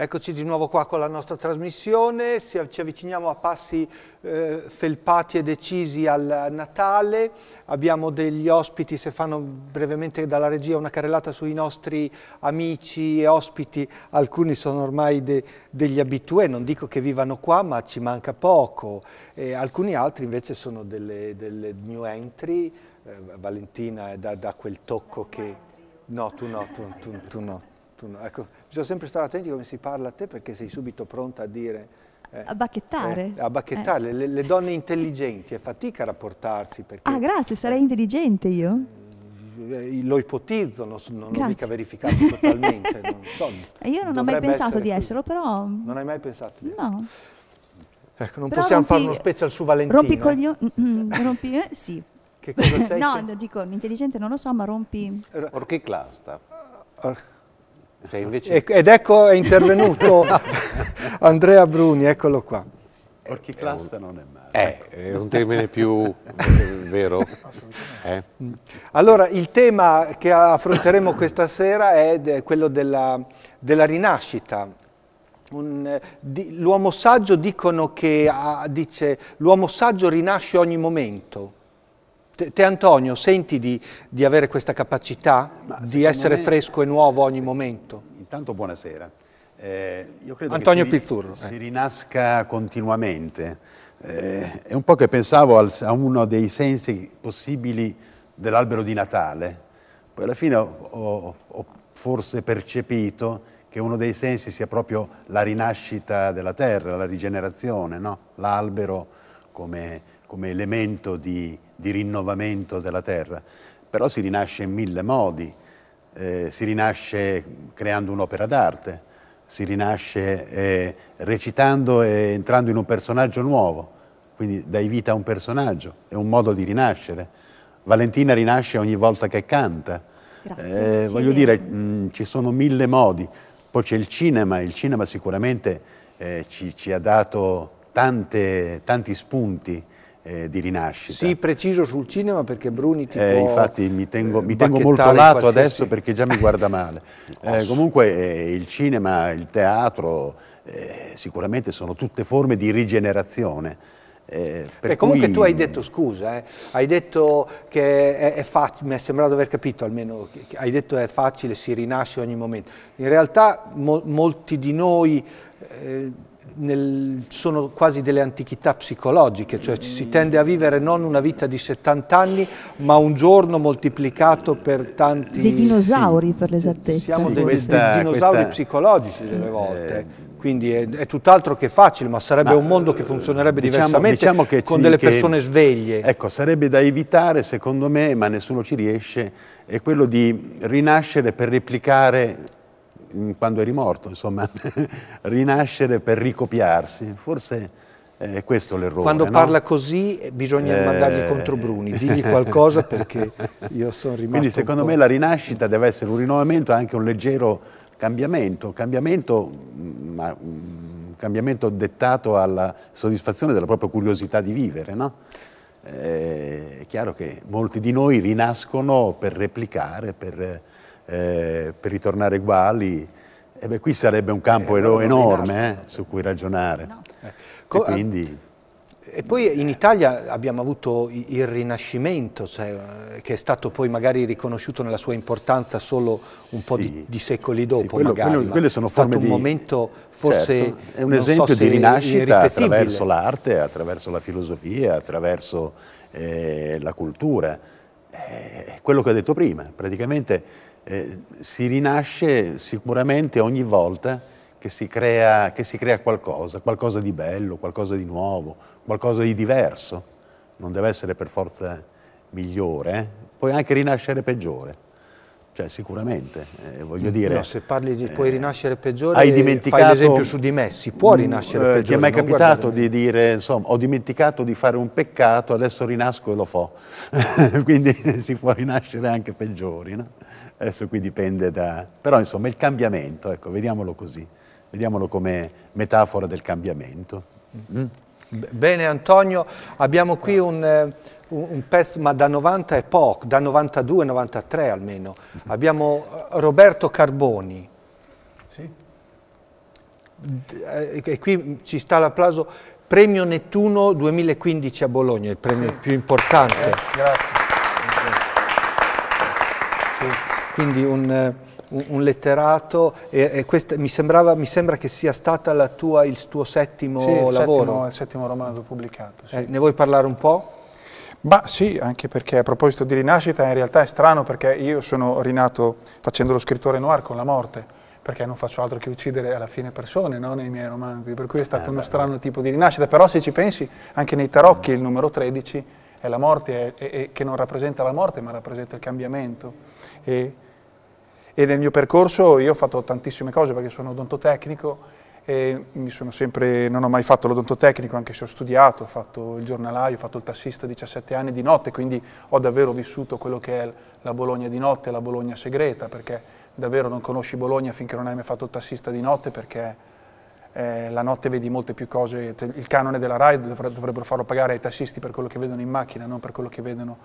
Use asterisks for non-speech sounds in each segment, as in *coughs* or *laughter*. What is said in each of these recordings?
Eccoci di nuovo qua con la nostra trasmissione, ci avviciniamo a passi eh, felpati e decisi al Natale, abbiamo degli ospiti, se fanno brevemente dalla regia una carrellata sui nostri amici e ospiti, alcuni sono ormai de, degli abitué, non dico che vivano qua ma ci manca poco, e alcuni altri invece sono delle, delle new entry, eh, Valentina dà, dà quel tocco che... No, tu no, tu, tu, tu no. No. Ecco, bisogna sempre stare attenti come si parla a te perché sei subito pronta a dire... Eh, a bacchettare. Eh, a bacchettare. Eh. Le, le, donne intelligenti, è fatica a rapportarsi. Perché, ah, grazie, sarei intelligente io? Eh, lo ipotizzo, non, non ho mica verificato totalmente. *laughs* non so, io non ho mai pensato di esserlo, però... Non hai mai pensato di esserlo? No. Ecco, non Però possiamo rompi, fare uno special su Valentina. Rompi coglioni, mm, mm, rompi, eh, sì. Che cosa sei? no, che? dico, intelligente non lo so, ma rompi... Orché clasta. Cioè invece... Ed ecco è intervenuto *laughs* Andrea Bruni, eccolo qua. Orchiclasta non è male. Eh, è un termine più vero. Eh? Allora, il tema che affronteremo questa sera è quello della, della rinascita. L'uomo saggio dicono che, ah, dice, l'uomo saggio rinasce ogni momento. Te, te Antonio, senti di, di, avere questa capacità Ma di essere me, fresco e nuovo ogni momento? Intanto buonasera. Eh, io credo Antonio che si, Pizzurro. Si eh. rinasca continuamente. Eh, è un po' che pensavo al, a uno dei sensi possibili dell'albero di Natale. Poi alla fine ho, ho, ho forse percepito che uno dei sensi sia proprio la rinascita della terra, la rigenerazione, no? l'albero come, come elemento di, di rinnovamento della terra, però si rinasce in mille modi, eh, si rinasce creando un'opera d'arte, si rinasce eh, recitando e entrando in un personaggio nuovo, quindi dai vita a un personaggio, è un modo di rinascere. Valentina rinasce ogni volta che canta, Grazie, eh, voglio dire, mh, ci sono mille modi, poi c'è il cinema, il cinema sicuramente eh, ci, ci, ha dato tante, tanti spunti, eh, di rinascita. Sì, preciso sul cinema perché Bruni ti eh, Infatti mi tengo, mi tengo molto lato adesso perché già mi guarda male. *laughs* eh, comunque eh, il cinema, il teatro, eh, sicuramente sono tutte forme di rigenerazione. Eh, Beh, comunque cui... tu hai detto, scusa, eh, hai detto che è, è facile, mi è sembrato aver capito almeno, hai detto che è facile, si rinasce ogni momento. In realtà mo molti di noi eh, nel, sono quasi delle antichità psicologiche, cioè si tende a vivere non una vita di 70 anni, ma un giorno moltiplicato per tanti... Dei dinosauri sì, per l'esattezza. Siamo sì, dei, questa, dei, dinosauri questa, psicologici sì, delle volte. Eh, quindi è, è, tutt'altro che facile, ma sarebbe ma, un mondo che funzionerebbe diciamo, diversamente diciamo che con ci, delle persone che, sveglie. Ecco, sarebbe da evitare, secondo me, ma nessuno ci riesce, è quello di rinascere per replicare quando eri morto, insomma, *laughs* rinascere per ricopiarsi. Forse è questo l'errore. Quando no? parla così bisogna eh... mandargli contro Bruni, digli qualcosa perché io sono rimasto Quindi secondo me la rinascita deve essere un rinnovamento, anche un leggero cambiamento, cambiamento, ma un cambiamento dettato alla soddisfazione della propria curiosità di vivere, no? Eh, è chiaro che molti di noi rinascono per replicare, per eh, per ritornare uguali, e beh, qui sarebbe un campo eh, enorme eh, su cui ragionare. No. E, quindi... e, poi in Italia abbiamo avuto il Rinascimento, cioè, che è stato poi magari riconosciuto nella sua importanza solo un po' sì. di, di, secoli dopo. Sì, quello, magari, quello, quelle sono forme un di... momento forse certo, è un esempio so di rinascita attraverso l'arte, attraverso la filosofia, attraverso eh, la cultura. Eh, quello che ho detto prima, praticamente eh, si rinasce sicuramente ogni volta che si, crea, che si crea qualcosa, qualcosa di bello, qualcosa di nuovo, qualcosa di diverso. Non deve essere per forza migliore, eh? puoi anche rinascere peggiore. Cioè, sicuramente, eh, voglio dire... No, se parli di puoi eh, rinascere peggiore, hai dimenticato, fai l'esempio su di me, si può rinascere eh, peggiore. Ti è mai capitato di dire, insomma, ho dimenticato di fare un peccato, adesso rinasco e lo fo. *laughs* Quindi *laughs* si può rinascere anche peggiori, no? Adesso qui dipende da... Però insomma il cambiamento, ecco, vediamolo così, vediamolo come metafora del cambiamento. Mm? Bene Antonio, abbiamo qui un... Eh, un pezzo, ma da 90 è poco, da 92, 93 almeno. *laughs* Abbiamo eh, Roberto Carboni. Sì. Eh, e qui ci sta l'applauso. Premio Nettuno 2015 a Bologna, il premio sì. più importante. Eh, grazie. Quindi un, eh, un, letterato e, e questa, mi, sembrava, mi, sembra che sia stato il tuo settimo sì, il lavoro. Settimo, il settimo romanzo pubblicato. Eh, ne vuoi parlare un po'? Ma sì, anche perché a proposito di rinascita in realtà è strano perché io sono rinato facendo lo scrittore noir con la morte, perché non faccio altro che uccidere alla fine persone no? nei miei romanzi, per cui è stato eh, uno beh, strano beh. tipo di rinascita, però se ci pensi anche nei tarocchi il numero 13 è la morte, è, è, è, che non rappresenta la morte ma rappresenta il cambiamento. E, e nel mio percorso io ho fatto tantissime cose perché sono odontotecnico e sempre, non ho mai fatto l'odontotecnico anche se ho studiato, ho fatto il giornalaio, ho fatto il tassista 17 anni di notte, quindi ho davvero vissuto quello che è la Bologna di notte, la Bologna segreta, perché davvero non conosci Bologna finché non hai mai fatto il tassista di notte, perché eh, la notte vedi molte più cose, il canone della RAI dovrebbero farlo pagare ai tassisti per quello che vedono in macchina, non per quello che vedono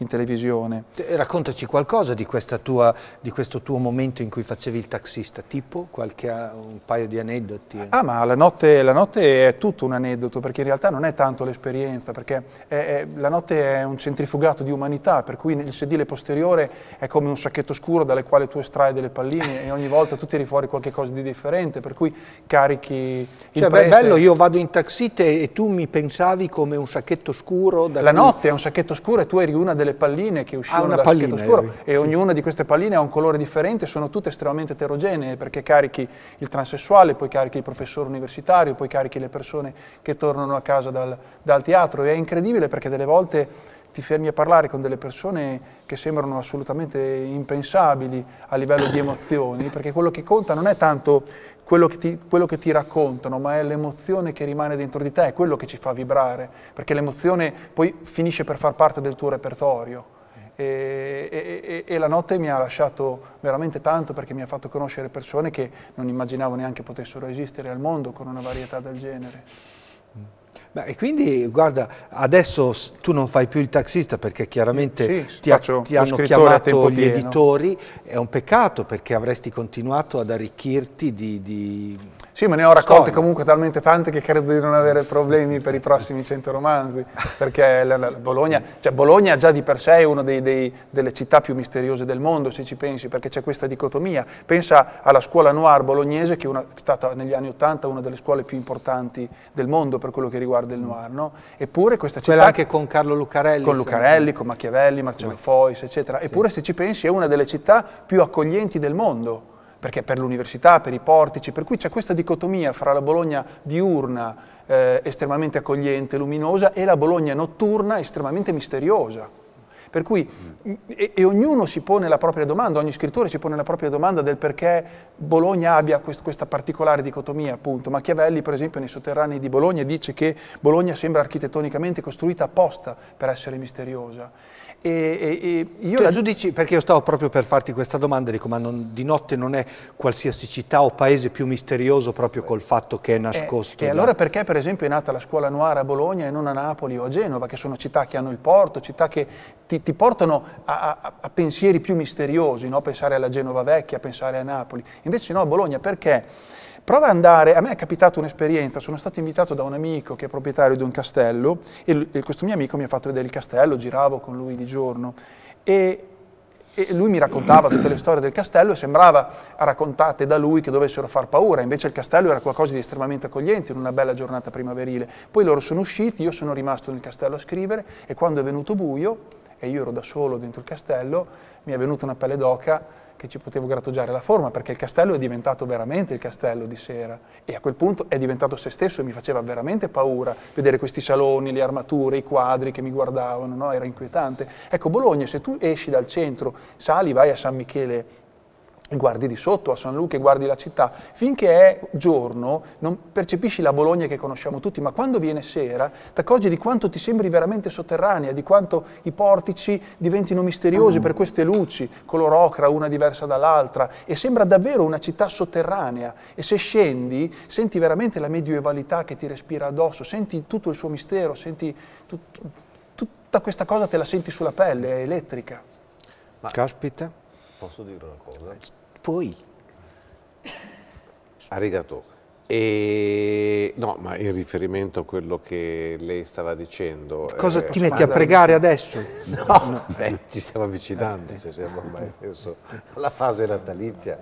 in televisione. Raccontaci qualcosa di, tua, di, questo tuo momento in cui facevi il taxista, tipo qualche, un paio di aneddoti? Ah, ma la notte, la notte è tutto un aneddoto, perché in realtà non è tanto l'esperienza, perché è, è, la notte è un centrifugato di umanità, per cui il sedile posteriore è come un sacchetto scuro dalle quali tu estrai delle palline e ogni volta tu tiri fuori qualcosa di differente, per cui carichi cioè, il prete. bello, io vado in taxista e tu mi pensavi come un sacchetto scuro? la cui... notte è un sacchetto scuro e tu eri una delle delle palline che uscivano ah, dal pallina, sacchetto scuro e sì. ognuna di queste palline ha un colore differente, sono tutte estremamente eterogenee perché carichi il transessuale, poi carichi il professore universitario, poi carichi le persone che tornano a casa dal, dal teatro e è incredibile perché delle volte ti fermi a parlare con delle persone che sembrano assolutamente impensabili a livello di emozioni, perché quello che conta non è tanto quello che ti, quello che ti raccontano, ma è l'emozione che rimane dentro di te, è quello che ci fa vibrare, perché l'emozione poi finisce per far parte del tuo repertorio. E, e, e, la notte mi ha lasciato veramente tanto perché mi ha fatto conoscere persone che non immaginavo neanche potessero esistere al mondo con una varietà del genere. Beh, e quindi, guarda, adesso tu non fai più il taxista perché chiaramente sì, ti, ha, ti hanno chiamato gli editori, è un peccato perché avresti continuato ad arricchirti di, di sì, me ne ho raccolte Storia. comunque talmente tante che credo di non avere problemi per i prossimi 100 romanzi, perché la, la, Bologna, cioè Bologna già di per sé è una dei, dei, delle città più misteriose del mondo, se ci pensi, perché c'è questa dicotomia. Pensa alla scuola noir bolognese, che è stata negli anni Ottanta una delle scuole più importanti del mondo per quello che riguarda il noir, no? Eppure questa città... Quella anche con Carlo Lucarelli. Con Lucarelli, con Machiavelli, Marcello Fois, eccetera. Eppure sì. se ci pensi è una delle città più accoglienti del mondo perché per l'università, per i portici, per cui c'è questa dicotomia fra la Bologna diurna, eh, estremamente accogliente, luminosa, e la Bologna notturna, estremamente misteriosa. Per cui, e, e, ognuno si pone la propria domanda, ogni scrittore si pone la propria domanda del perché Bologna abbia quest, questa particolare dicotomia, appunto. Machiavelli, per esempio, nei sotterranei di Bologna dice che Bologna sembra architettonicamente costruita apposta per essere misteriosa. E, e, e io cioè, la... tu dici, perché io stavo proprio per farti questa domanda, dico, ma non, di notte non è qualsiasi città o paese più misterioso proprio col fatto che è eh, nascosto? E, da... allora perché per esempio è nata la scuola noir a Bologna e non a Napoli o a Genova, che sono città che hanno il porto, città che ti, ti portano a, a, a, pensieri più misteriosi, no? pensare alla Genova vecchia, pensare a Napoli. Invece no, a Bologna perché? Prova ad andare, a me è capitata un'esperienza, sono stato invitato da un amico che è proprietario di un castello e, e questo mio amico mi ha fatto vedere il castello, giravo con lui di giorno e, e lui mi raccontava tutte le storie del castello e sembrava raccontate da lui che dovessero far paura, invece il castello era qualcosa di estremamente accogliente in una bella giornata primaverile. Poi loro sono usciti, io sono rimasto nel castello a scrivere e quando è venuto buio e io ero da solo dentro il castello, mi è venuta una pelle d'oca che ci potevo grattugiare la forma, perché il castello è diventato veramente il castello di sera e a quel punto è diventato se stesso e mi faceva veramente paura vedere questi saloni, le armature, i quadri che mi guardavano, no? era inquietante. Ecco, Bologna, se tu esci dal centro, sali, vai a San Michele e guardi di sotto a San Luca e guardi la città, finché è giorno non percepisci la Bologna che conosciamo tutti, ma quando viene sera ti accorgi di quanto ti sembri veramente sotterranea, di quanto i portici diventino misteriosi per queste luci, color ocra, una diversa dall'altra, e sembra davvero una città sotterranea. E se scendi senti veramente la medievalità che ti respira addosso, senti tutto il suo mistero, senti tut- tutta questa cosa te la senti sulla pelle, è elettrica. Caspita. Posso dire una cosa? Poi. Arigato. E no, ma in riferimento a quello che lei stava dicendo. Cosa eh, ti metti a pregare adesso? *laughs* No, beh, ci stiamo avvicinando, cioè siamo ormai adesso alla fase natalizia,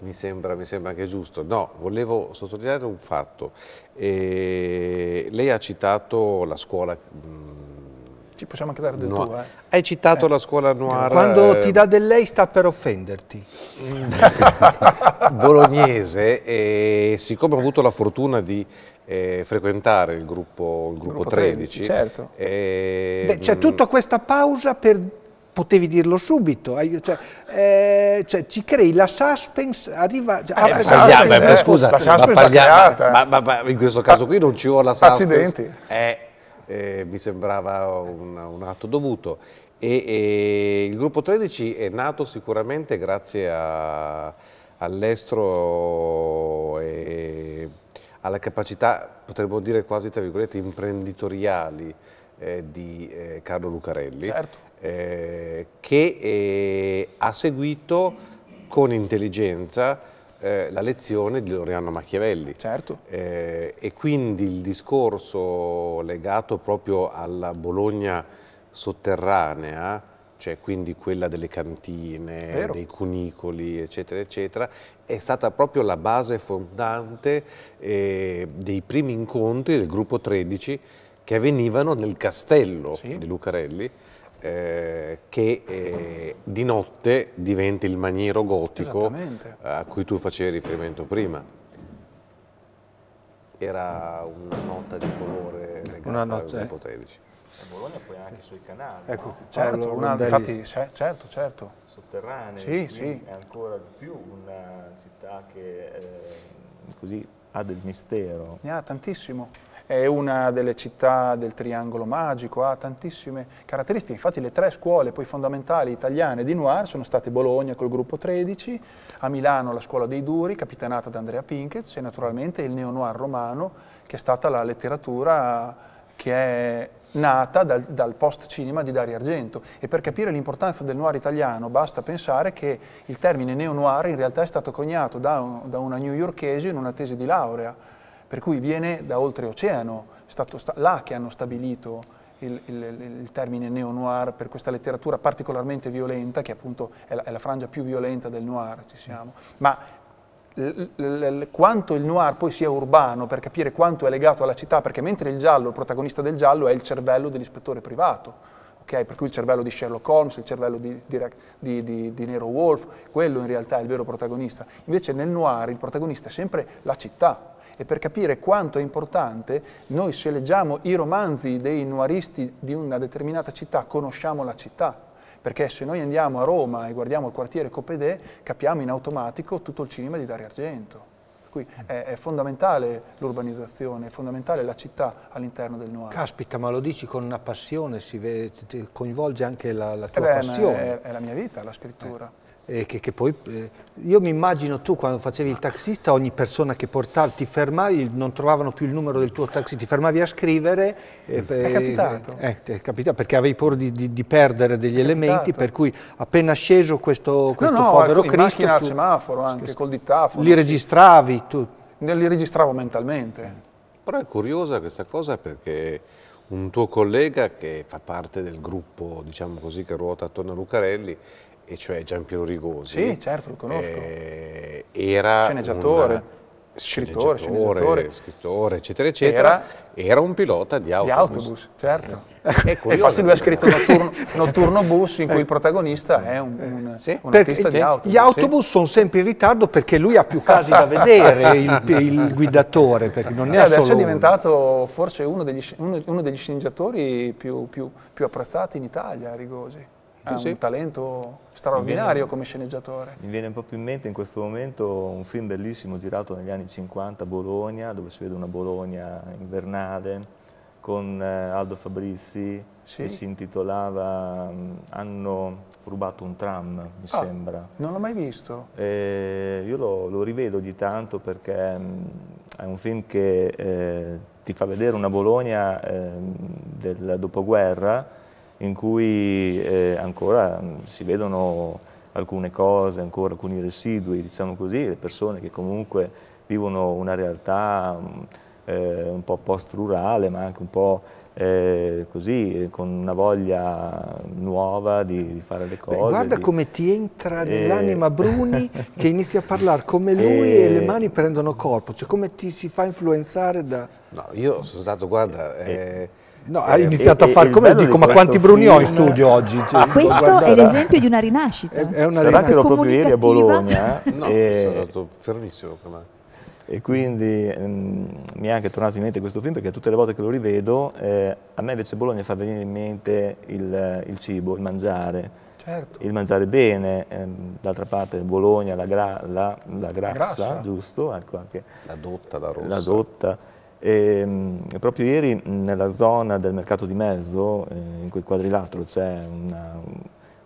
mi sembra, mi sembra anche giusto. No, volevo sottolineare un fatto. Eh, lei ha citato la scuola. mh, Ci possiamo anche dare del Noir. tuo, eh. Hai citato la scuola noir Quando eh, ti dà del lei sta per offenderti. *laughs* bolognese e siccome ho avuto la fortuna di eh, frequentare il gruppo, il gruppo Gruppo 13, 13, certo. eh, Beh, c'è mh, tutta questa pausa per... Potevi dirlo subito, cioè, eh, cioè, ci crei la suspense, arriva... cioè, apre eh, parliamo- eh, beh, eh, scusa, la suspense ma parliamo- creata. ma- ma- ma in questo caso qui non ci vuole la suspense. denti. Eh, eh, mi sembrava un, un atto dovuto. E, e il gruppo 13 è nato sicuramente grazie a- all'estro e alla capacità, potremmo dire quasi tra virgolette, imprenditoriali eh, di eh, Carlo Lucarelli, Certo. eh, che eh, ha seguito con intelligenza eh, la lezione di Loriano Machiavelli. Certo. Eh, e quindi il discorso legato proprio alla Bologna sotterranea, cioè quindi quella delle cantine, Vero. dei cunicoli, eccetera, eccetera, è stata proprio la base fondante eh, dei primi incontri del gruppo 13 che avvenivano nel castello Sì. di Lucarelli, eh, che eh, di notte diventa il maniero gotico Esattamente. a cui tu facevi riferimento prima. Era una nota di colore legata Una al nota, gruppo 13. A Bologna poi anche sui canali Ecco, no? Certo, una- infatti, certo, certo. sotterranei, Sì, sì. è ancora di più una città che eh, così ha del mistero. Ne ha tantissimo. È una delle città del triangolo magico, ha tantissime caratteristiche. Infatti le tre scuole poi fondamentali italiane di Noir sono state Bologna col gruppo 13, a Milano la scuola dei Duri, capitanata da Andrea Pinkez, e naturalmente il neo-noir romano, che è stata la letteratura che è nata dal, dal post-cinema di Dario Argento. E per capire l'importanza del noir italiano basta pensare che il termine neo-noir in realtà è stato coniato da, un- da una newyorkese in una tesi di laurea, per cui viene da oltreoceano, è stato sta- là che hanno stabilito il, il- il- termine neo-noir per questa letteratura particolarmente violenta, che appunto è la, è la frangia più violenta del noir, ci siamo. Ma quanto il noir poi sia urbano per capire quanto è legato alla città, perché mentre il giallo, il protagonista del giallo è il cervello dell'ispettore privato, ok? per cui il cervello di Sherlock Holmes, il cervello di, di- di- di Nero Wolf, quello in realtà è il vero protagonista. Invece nel noir il protagonista è sempre la città. E per capire quanto è importante, noi se leggiamo i romanzi dei noiristi di una determinata città, conosciamo la città. Perché se noi andiamo a Roma e guardiamo il quartiere Copedè, capiamo in automatico tutto il cinema di Dario Argento. Cui è, è fondamentale l'urbanizzazione, è fondamentale la città all'interno del noir. Caspita, ma lo dici con una passione, si vede, coinvolge anche la, la Eh tua beh, ma passione. è, è la mia vita, la scrittura. E che, che poi, eh, io mi immagino tu quando facevi il taxista, ogni persona che portavi, ti fermavi, non trovavano più il numero del tuo taxi, ti fermavi a scrivere. e- È capitato. Eh, è capitato perché avevi paura di, di- di perdere degli elementi, capitato. per cui appena sceso questo, questo no, no, povero in Cristo, macchina al tu semaforo anche, col dittafono. li registravi. Tu, Li registravo mentalmente. Però è curiosa questa cosa perché un tuo collega che fa parte del gruppo, diciamo così, che ruota attorno a Lucarelli, e cioè Giampiero Rigosi. Sì, certo, lo conosco. eh, era Sceneggiatore. un- scrittore, sceneggiatore, sceneggiatore, scrittore, eccetera, eccetera, era, un pilota di di autobus. autobus, certo. È E *laughs* curioso. infatti lui ha scritto Notturno, *laughs* Notturno Bus in cui il protagonista è un, un, Sì. un Perché artista di autobus. Gli autobus sono sempre in ritardo perché lui ha più casi da vedere, il, il guidatore, perché non ne ha adesso solo è uno. diventato forse uno degli, uno, uno degli sceneggiatori più, più- più apprezzati in Italia, Rigosi. Ha Sì, un talento straordinario come sceneggiatore. Mi viene proprio in mente in questo momento un film bellissimo girato negli anni 50 a Bologna, dove si vede una Bologna invernale con eh, Aldo Fabrizi Sì. che si intitolava mm, Hanno rubato un tram, mi Ah. sembra. Non l'ho mai visto. Eh, io lo, lo rivedo di tanto perché mh, è un film che eh, ti fa vedere una Bologna ehm, del dopoguerra in cui eh, ancora mh, si vedono alcune cose, ancora alcuni residui, diciamo così, le persone che comunque vivono una realtà mh, eh, un po' post-rurale, ma anche un po' eh, così, eh, con una voglia nuova di, di fare le Beh, cose. guarda di- come ti entra Eh. nell'anima Bruni *laughs* che inizia a parlare come lui e Eh. le mani prendono corpo, cioè come ti si fa influenzare da... No, io sono stato, guarda, eh, No, Eh, iniziato e- a fare come dico, di ma quanti Bruni ho in studio oggi? Cioè, Questo guarda- è l'esempio di una rinascita. È- è una Sarà che ero rinascita proprio ieri a Bologna no, e, sono stato fermissimo. con me. e quindi mm, mi è anche tornato in mente questo film perché tutte le volte che lo rivedo eh, a me invece Bologna fa venire in mente il, il cibo, il mangiare, Certo. il mangiare bene, ehm, d'altra parte Bologna, la, gra- la- la grassa, grassa. giusto? Ecco anche La dotta, la rossa. la dotta. E, mm, e proprio ieri nella zona del mercato di mezzo, eh, in quel quadrilatero, c'è un,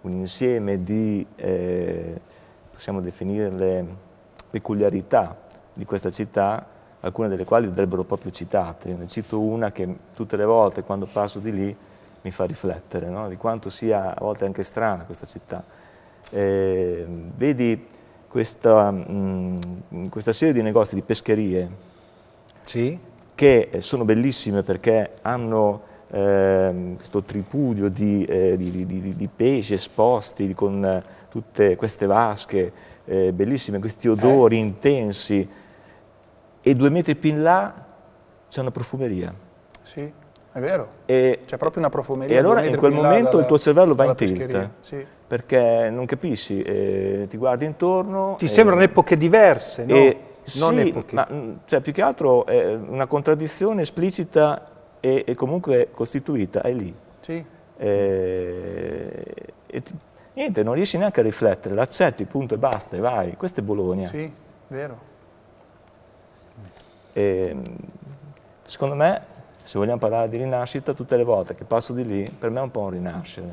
insieme di, eh, possiamo definirle, peculiarità di questa città, alcune delle quali andrebbero proprio citate. Ne cito una che tutte le volte quando passo di lì mi fa riflettere, no? di quanto sia a volte anche strana questa città. Eh, vedi questa, mh, questa serie di negozi di pescherie Sì? Che eh, sono bellissime perché hanno ehm, questo tripudio di, eh, di- di- di- pesci esposti con eh, tutte queste vasche eh, bellissime, questi odori intensi e due metri più in là c'è una profumeria. Sì, è vero. C'è proprio una profumeria. e allora in quel momento dalla- il tuo cervello va in tilt. Sì. perché non capisci, eh, ti guardi intorno. Ti sembrano epoche diverse, no? e- non sì, epoche. ma mm, cioè, più che altro è una contraddizione esplicita e, e comunque costituita, è lì. Sì. Eh, e ti- niente, non riesci neanche a riflettere, l'accetti, punto e basta, e vai. Questa è Bologna. Sì, vero. E, mm, secondo me, se vogliamo parlare di rinascita, tutte le volte che passo di lì, per me è un po' un rinascere,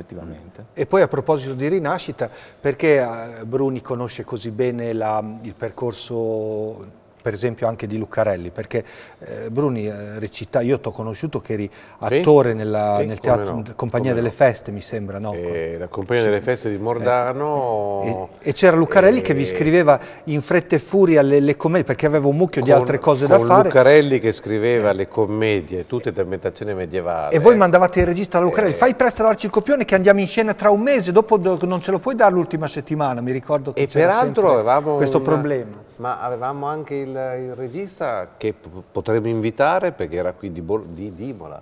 effettivamente. E poi a proposito di rinascita, perché eh, Bruni conosce così bene la- il percorso, per esempio, anche di Lucarelli? Perché eh, Bruni eh, recita, io ti ho conosciuto che eri attore nella, Sì, nel teatro no, Compagnia delle no. Feste, mi sembra, no? E la compagnia delle feste di Mordano. E, e c'era Lucarelli che vi e- scriveva in fretta e furia le, le commedie, perché aveva un mucchio di con- altre cose da fare. Lucarelli che scriveva le commedie, tutte di ambientazione medievale. E voi mandavate il regista Eh. Lucarelli, fai presto a darci il copione che andiamo in scena tra un mese, dopo do- non ce lo puoi dare l'ultima settimana, mi ricordo che E c'era peraltro avevamo questo un- problema. Ma avevamo anche il, il regista che potremmo invitare perché era qui di, Bol- di, di Imola,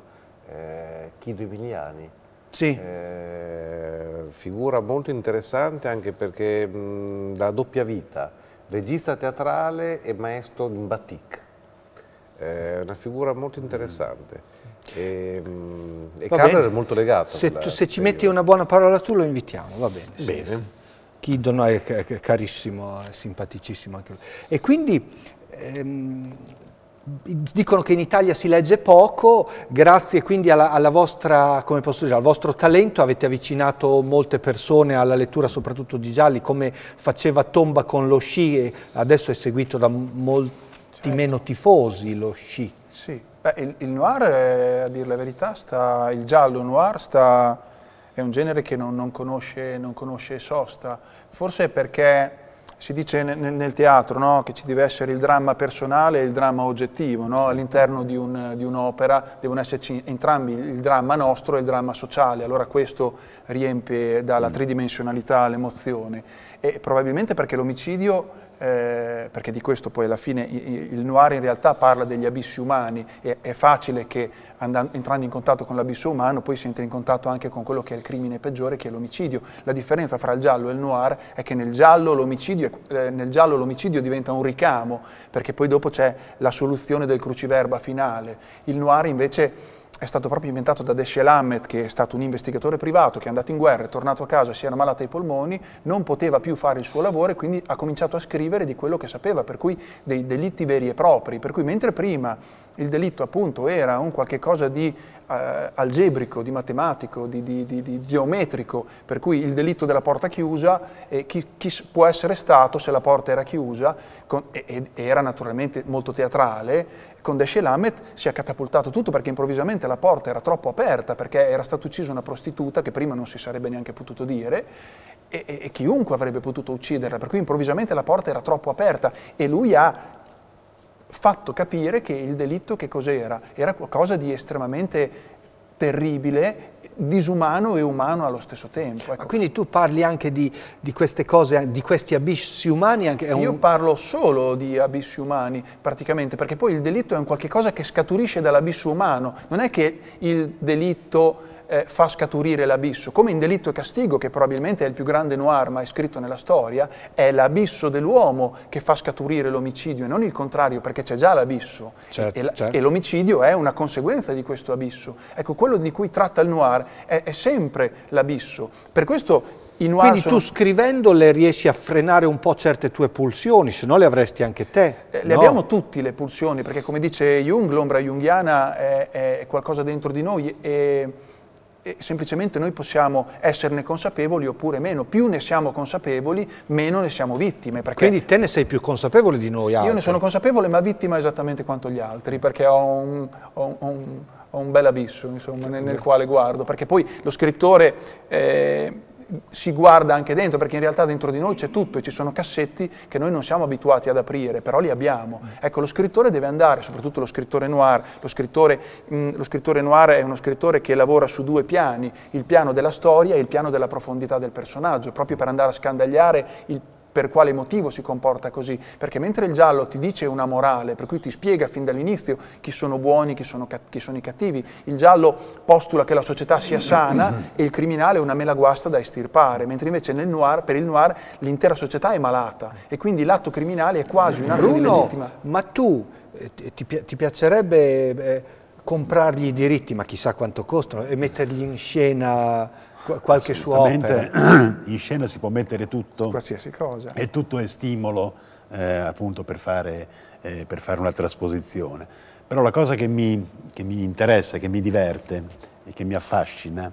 eh, Chido Emiliani. Sì, Eh, figura molto interessante anche perché mh, da doppia vita, regista teatrale e maestro in batik. È una figura molto interessante. E, mh, e Carlo bene. è molto legato. a se, tu- se ci metti una buona parola tu lo invitiamo, va bene. Bene. sì. Chido no, è ca- ca- carissimo, è simpaticissimo anche lui. E quindi ehm, dicono che in Italia si legge poco, grazie quindi alla, alla vostra, come posso dire, al vostro talento avete avvicinato molte persone alla lettura soprattutto di gialli, come faceva Tomba con lo sci e adesso è seguito da molti Certo. meno tifosi lo sci. Sì, Beh, il, il noir, eh, a dire la verità, sta, il giallo noir sta, è un genere che non, non conosce, non conosce sosta. Forse perché si dice nel, nel teatro no, che ci deve essere il dramma personale e il dramma oggettivo. no? All'interno di, un- di un'opera devono esserci entrambi il dramma nostro e il dramma sociale. Allora questo riempie dalla tridimensionalità l'emozione. E probabilmente perché l'omicidio eh, perché di questo poi alla fine il noir in realtà parla degli abissi umani, e è facile che andando, entrando in contatto con l'abisso umano poi si entri in contatto anche con quello che è il crimine peggiore, che è l'omicidio. La differenza fra il giallo e il noir è che nel giallo l'omicidio, eh, nel giallo l'omicidio diventa un ricamo, perché poi dopo c'è la soluzione del cruciverba finale. Il noir invece è stato proprio inventato da Dashiell Hammett, che è stato un investigatore privato che è andato in guerra, è tornato a casa, si era malato ai polmoni, non poteva più fare il suo lavoro e quindi ha cominciato a scrivere di quello che sapeva, per cui dei delitti veri e propri. Per cui mentre prima il delitto appunto era un qualche cosa di eh, algebrico, di matematico, di, di, di, di, geometrico, per cui il delitto della porta chiusa, eh, chi, chi, può essere stato se la porta era chiusa, con, e, e, era naturalmente molto teatrale, con Dashiell Hammett si è catapultato tutto perché improvvisamente la porta era troppo aperta, perché era stata uccisa una prostituta che prima non si sarebbe neanche potuto dire, e, e, e chiunque avrebbe potuto ucciderla, per cui improvvisamente la porta era troppo aperta e lui ha fatto capire che il delitto che cos'era? Era qualcosa di estremamente terribile, disumano e umano allo stesso tempo. Ecco. Quindi tu parli anche di, di, queste cose, di questi abissi umani? Io un... parlo solo di abissi umani praticamente, perché poi il delitto è un qualche cosa che scaturisce dall'abisso umano, non è che il delitto eh, fa scaturire l'abisso. Come in Delitto e Castigo, che probabilmente è il più grande noir mai scritto nella storia, è l'abisso dell'uomo che fa scaturire l'omicidio e non il contrario, perché c'è già l'abisso certo, e, certo. e, l'omicidio è una conseguenza di questo abisso. Ecco, quello di cui tratta il noir è, è sempre l'abisso. Per questo quindi sono... tu scrivendole riesci a frenare un po' certe tue pulsioni, se no le avresti anche te. Eh, le abbiamo tutti le pulsioni, perché come dice Jung, l'ombra junghiana è, è, qualcosa dentro di noi e e semplicemente noi possiamo esserne consapevoli oppure meno. Più ne siamo consapevoli, meno ne siamo vittime. Quindi te ne sei più consapevole di noi altri? Io ne sono consapevole, ma vittima esattamente quanto gli altri, perché ho un, ho, un, ho un bel abisso insomma, nel, nel, quale guardo. Perché poi lo scrittore... Eh, si guarda anche dentro, perché in realtà dentro di noi c'è tutto e ci sono cassetti che noi non siamo abituati ad aprire, però li abbiamo. Ecco, lo scrittore deve andare, soprattutto lo scrittore noir, lo scrittore, mh, mm, lo scrittore noir è uno scrittore che lavora su due piani, il piano della storia e il piano della profondità del personaggio, proprio per andare a scandagliare il per quale motivo si comporta così, perché mentre il giallo ti dice una morale, per cui ti spiega fin dall'inizio chi sono buoni, chi sono, chi sono, i cattivi, il giallo postula che la società sia sana e il criminale è una mela guasta da estirpare, mentre invece nel noir, per il noir l'intera società è malata e quindi l'atto criminale è quasi un atto Bruno, di legittima. Ma tu eh, ti, ti, piacerebbe eh, comprargli i diritti, ma chissà quanto costano, e metterli in scena qualche sua opera. *clears throat* In scena si può mettere tutto. Qualsiasi cosa. E tutto è stimolo eh, appunto per fare, eh, per fare, una trasposizione. Però la cosa che mi, che mi, interessa, che mi diverte e che mi affascina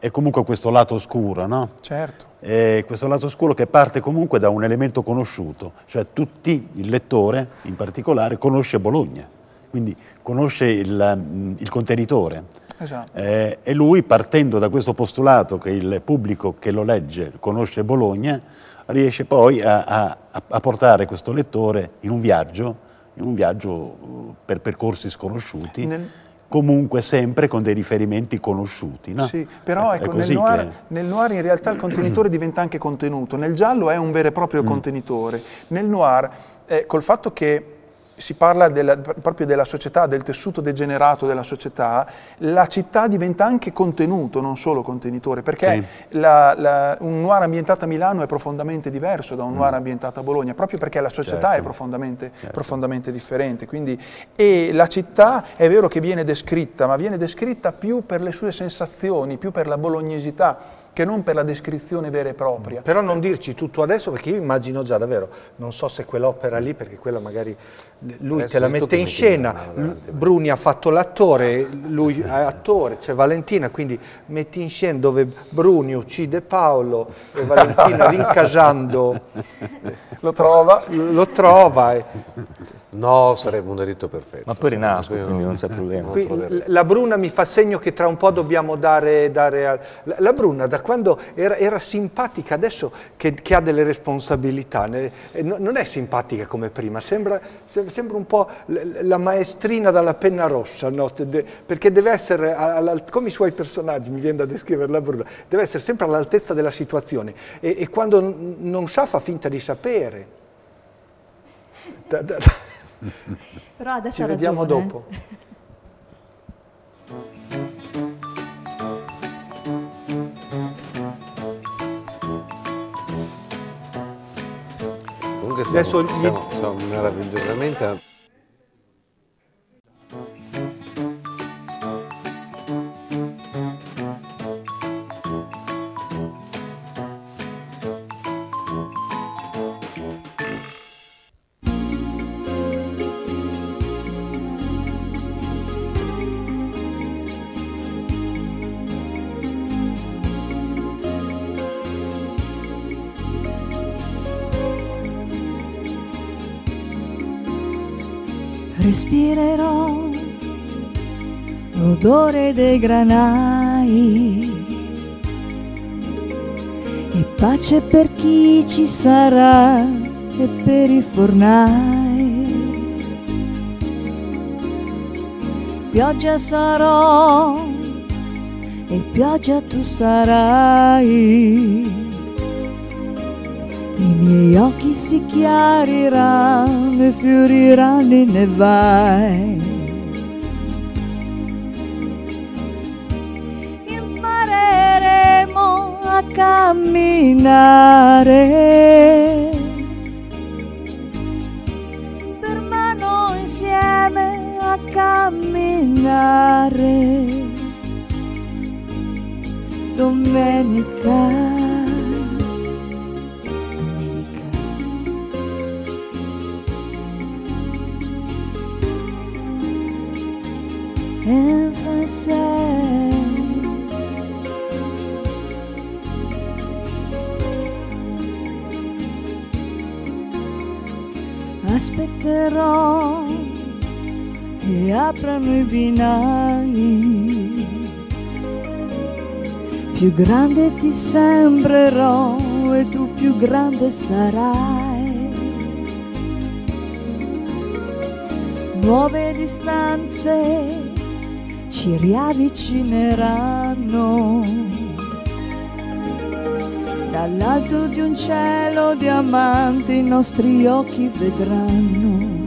è comunque questo lato oscuro, no? Certo. E questo lato oscuro che parte comunque da un elemento conosciuto, cioè tutti, il lettore in particolare, conosce Bologna, quindi conosce il, il contenitore Esatto. Eh, e lui, partendo da questo postulato che il pubblico che lo legge conosce Bologna, riesce poi a, a, a portare questo lettore in un viaggio, in un viaggio uh, per percorsi sconosciuti. Nel comunque sempre con dei riferimenti conosciuti. No? Sì, però ecco, nel, noir, che... nel, noir, in realtà il contenitore diventa anche contenuto, nel giallo è un vero e proprio mm. contenitore, nel noir eh, col fatto che si parla della, proprio della società, del tessuto degenerato della società, la città diventa anche contenuto, non solo contenitore, perché sì. la, la, un noir ambientato a Milano è profondamente diverso da un noir mm. ambientato a Bologna, proprio perché la società certo. è profondamente, certo. profondamente differente. Quindi, e la città è vero che viene descritta, ma viene descritta più per le sue sensazioni, più per la bolognesità che non per la descrizione vera e propria. Però non dirci tutto adesso perché io immagino già davvero, non so se quell'opera lì, perché quella magari lui adesso te la mette in scena, Bruni ha fatto l'attore, lui è attore, c'è Valentina, quindi metti in scena dove Bruni uccide Paolo e Valentina *laughs* rincasando lo trova, lo trova e, No, sarebbe un delitto perfetto. Ma poi rinasco, quindi non c'è problema. *laughs* Qui, la Bruna mi fa segno che tra un po' dobbiamo dare... dare a... la, la, Bruna da quando era, era simpatica, adesso che, che, ha delle responsabilità, ne, no, non è simpatica come prima, sembra, sembra un po' la maestrina dalla penna rossa, no? de, perché deve essere, alla, come i suoi personaggi, mi viene da descrivere la Bruna, deve essere sempre all'altezza della situazione e, e quando non sa fa finta di sapere. Da- da- *laughs* Però adesso ci vediamo ragione. dopo. Comunque siamo, Adesso siamo- siamo meravigliosamente Respirerò l'odore dei granai e pace per chi ci sarà e per i fornai. Pioggia sarò e pioggia tu sarai. Miei occhi si chiariranno e fioriranno i nevai. Impareremo a camminare per mano insieme a camminare. Domenica. Aspetterò che aprano i binari. Più grande ti sembrerò e tu più grande sarai. Nuove distanze ci riavvicineranno Dall'alto di un cielo diamante i nostri occhi vedranno.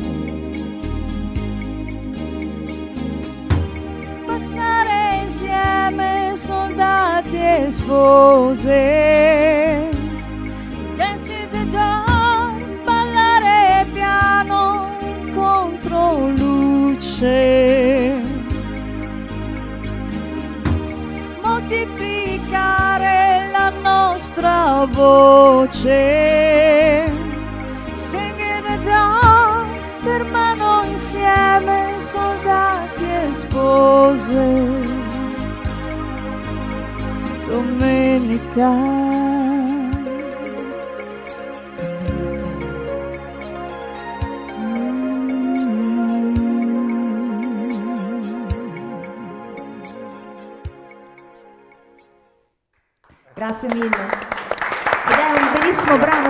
Passare insieme soldati e spose. Dance the dark, ballare piano in controluce. Nostra voce. Dark, per mano insieme, soldati e spose. Domenica. Grazie mille.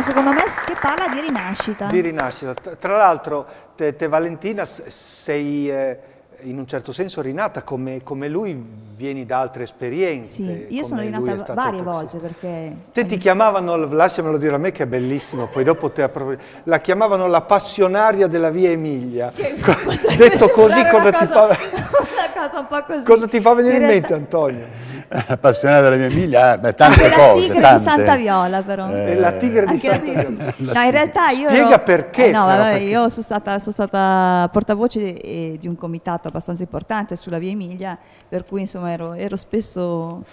Secondo me, che parla di rinascita. Di rinascita. Tra- l'altro, te, te, Valentina sei eh, in un certo senso rinata come, come lui, vieni da altre esperienze. Sì, io sono rinata varie volte perché... Te ti chiamavano, lasciamelo dire a me che è bellissimo, poi dopo te approf- la chiamavano la passionaria della via Emilia. Potrebbe Detto così cosa ti, fa, *laughs* cosa un po' così. cosa ti fa venire in, In mente realtà- Antonio? *laughs* Appassionata della mia Emilia, eh, beh, tante Anche cose. la tigre tante. di Santa Viola però. È la tigre di Anche Santa Viola. sì. No, in realtà io Spiega ero- perché, eh no, vabbè, perché- io sono stata, sono stata portavoce eh, di un comitato abbastanza importante sulla via Emilia, per cui insomma ero, ero spesso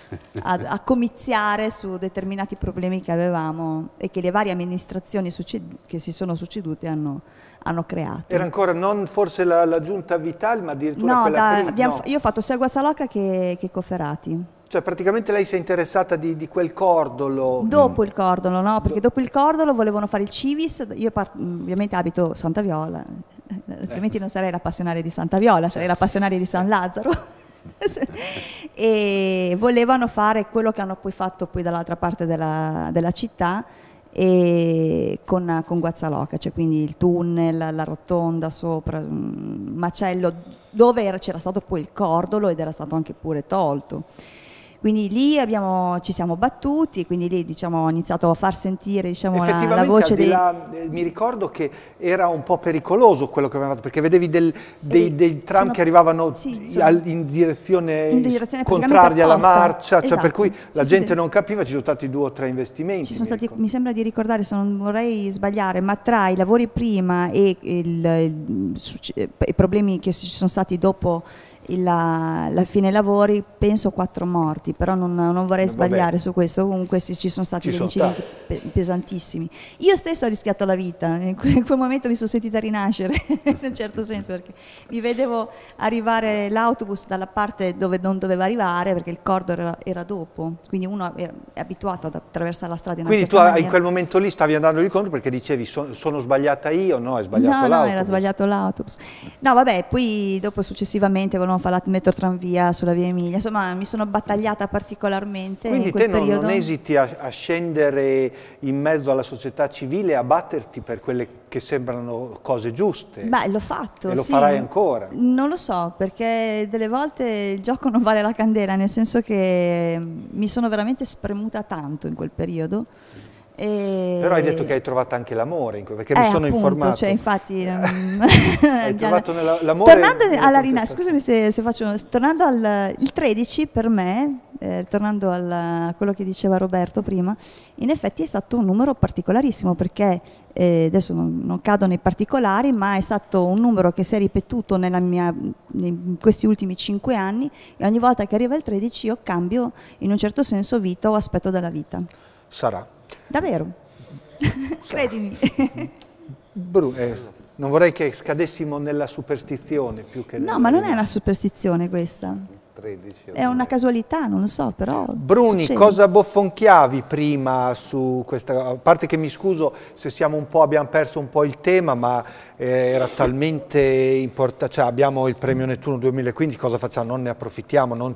a, a comiziare su determinati problemi che avevamo e che le varie amministrazioni succed- che si sono succedute hanno, hanno creato. Era ancora non forse la, la giunta Vital, ma addirittura No, quella da- prima? abbiamo- no. io ho fatto sia Guazzalocca che, che Cofferati. Cioè praticamente lei si è interessata di, di quel cordolo. Dopo il Cordolo, no? Perché dopo il Cordolo volevano fare il Civis, io par- ovviamente abito Santa Viola, eh, altrimenti non sarei la passionaria di Santa Viola, sarei la passionaria di San Lazzaro. *laughs* e volevano fare quello che hanno poi fatto poi dall'altra parte della, della città e con, con Guazzaloca, cioè quindi il tunnel, la rotonda sopra, un macello dove era- c'era stato poi il cordolo ed era stato anche pure tolto. Quindi lì abbiamo, ci siamo battuti, quindi lì diciamo, ho iniziato a far sentire diciamo, la, la voce dei... là, eh, mi ricordo che era un po' pericoloso quello che avevamo fatto, perché vedevi del- dei, Eh, dei tram sono- che arrivavano sì, sono- in direzione, in direzione contraria alla marcia, cioè per Esatto. cui la gente sì. non capiva, ci sono stati due o tre investimenti. Ci sono mi stati, mi sembra di ricordare, se non vorrei sbagliare, ma tra i lavori prima e il- il- succe- i problemi che ci sono stati dopo la, la fine lavori, penso quattro morti, però non, non vorrei Vabbè. sbagliare su questo, comunque ci sono stati Ci degli sono incidenti pe- pesantissimi. Io stessa ho rischiato la vita, in que- in quel momento mi sono sentita rinascere, *laughs* in un certo senso, perché mi vedevo arrivare l'autobus dalla parte dove non doveva arrivare, perché il cordo era, era dopo, quindi uno è abituato ad attraversare la strada in Quindi tu certa in maniera. quel momento lì stavi andando incontro perché dicevi "So- sono sbagliata io, no, è sbagliato no, no, l'autobus. era sbagliato l'autobus. No, vabbè, poi dopo successivamente volevamo fare la metro tranvia sulla via Emilia. Insomma, mi sono battagliata particolarmente Quindi in quel te non, periodo. non esiti a, a scendere in mezzo alla società civile e a batterti per quelle che sembrano cose giuste. Beh, l'ho fatto. E lo sì. farai ancora? Non lo so, perché delle volte il gioco non vale la candela, nel senso che mi sono veramente spremuta tanto in quel periodo. E... Però hai detto che hai trovato anche l'amore, perché Eh, mi sono appunto, informato. Cioè, infatti, mm, *laughs* Hai trovato l'amore Tornando alla rinascita, scusami se, se faccio, tornando al il 13 per me, eh, tornando al- a quello che diceva Roberto prima, in effetti è stato un numero particolarissimo perché eh, adesso non, non cado nei particolari, ma è stato un numero che si è ripetuto nella mia, in questi ultimi cinque anni e ogni volta che arriva il 13 io cambio in un certo senso vita o aspetto della vita. Sarà. Davvero. *laughs* Credimi. Bru- eh, non vorrei che scadessimo nella superstizione più che No, ma non è una superstizione questa. 13 È una casualità, non lo so, però. Bruni, succede. cosa bofonchiavi prima su questa... A parte che mi scuso se siamo un po', abbiamo perso un po' il tema, ma eh, era talmente importante, cioè abbiamo il premio Nettuno 2015, cosa facciamo? Non ne approfittiamo, non,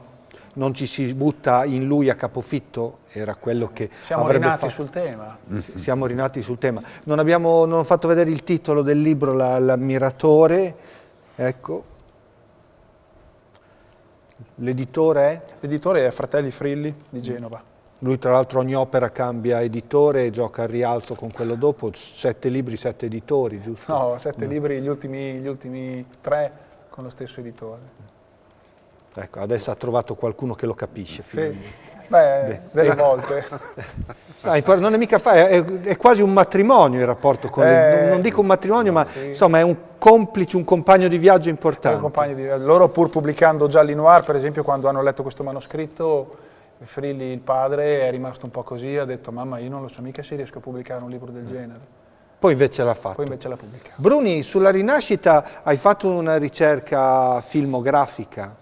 non ci si butta in lui a capofitto? Era quello che Siamo avrebbe rinati fatto. sul tema. S- Siamo rinati sul tema. Non, abbiamo, non ho fatto vedere il titolo del libro, la- L'ammiratore, ecco. L'editore è? L'editore è Fratelli Frilli di Genova. Lui tra l'altro ogni opera cambia editore e gioca al rialzo con quello dopo, sette libri, sette editori, giusto? No, sette libri, gli ultimi, gli ultimi tre con lo stesso editore. Ecco, adesso ha trovato qualcuno che lo capisce. Sì. finalmente. Beh, delle volte. *laughs* Ah, non è mica fa- è, è quasi un matrimonio il rapporto con le, Eh, non, non dico un matrimonio, ma sì. insomma è un complice, un compagno di viaggio importante. di- Loro pur pubblicando Gialli Noir, per esempio, quando hanno letto questo manoscritto, Frilli, il padre, è rimasto un po' così, ha detto mamma io non lo so mica se riesco a pubblicare un libro del genere. Poi invece l'ha fatto. Poi invece l'ha pubblicato. Bruni, sulla rinascita hai fatto una ricerca filmografica?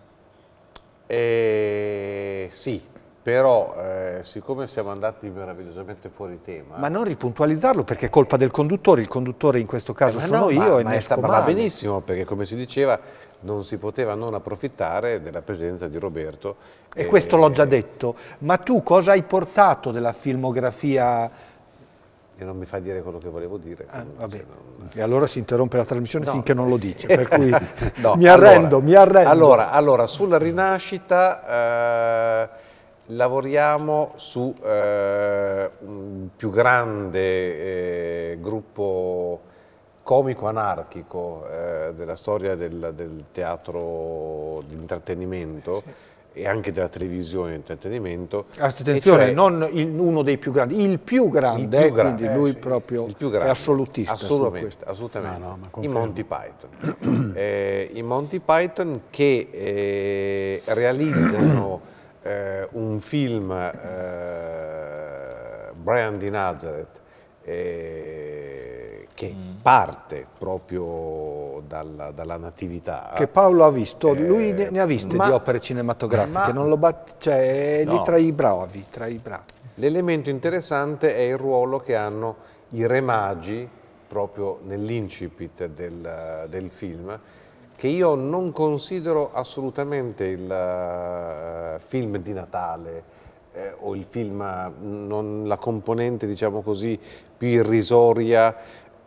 Eh, sì, però eh, siccome siamo andati meravigliosamente fuori tema... Ma non ripuntualizzarlo perché è colpa del conduttore, il conduttore in questo caso Eh, sono no, io ma, e ma ne sta- ma va benissimo perché come si diceva non si poteva non approfittare della presenza di Roberto. E eh, questo l'ho già detto, ma tu cosa hai portato della filmografia? E non mi fa dire quello che volevo dire. Ah, se non- E allora si interrompe la trasmissione No. finché non lo dice, per cui *laughs* No, mi arrendo, allora- mi arrendo. Allora, allora, sulla rinascita eh, lavoriamo su eh, un più grande eh, gruppo comico-anarchico eh, della storia del, del teatro di intrattenimento e anche della televisione di intrattenimento. Attenzione, e cioè- non il- uno dei più grandi, il più grande, Il più grande, quindi eh, lui sì, proprio il più è grande. assolutista. su Assolutamente, assolutamente. No, no, I. Monty Python. *clears throat* Eh, I Monty Python che eh, realizzano *clears throat* eh, un film, eh, Brian di Nazareth, eh, che parte proprio dalla, dalla natività. Che Paolo ha visto, Eh, lui ne, ne ha viste ma- di opere cinematografiche, ma- non lo bat- cioè è lì No. tra i bravi, tra i bravi. L'elemento interessante è il ruolo che hanno i re magi proprio nell'incipit del, del film, che io non considero assolutamente il eh, film di Natale eh, o il film, non la componente, diciamo così, più irrisoria